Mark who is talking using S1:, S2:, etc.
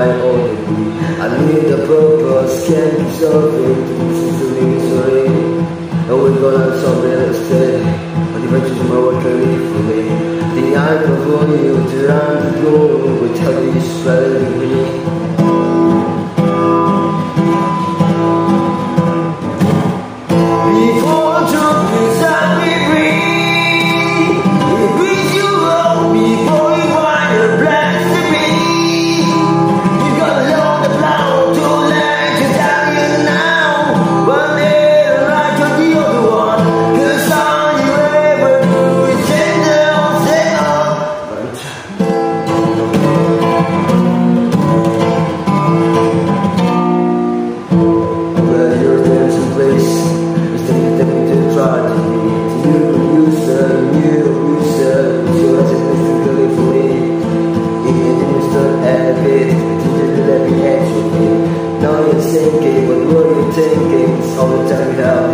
S1: I need the purpose, can't be solving Since the misery And we're gonna solve it instead But eventually tomorrow I need for me? The eye of all you, the eye of glory Will tell you it's me Before not habit But you didn't let me actually Now you're thinking, what were you thinking? All the time you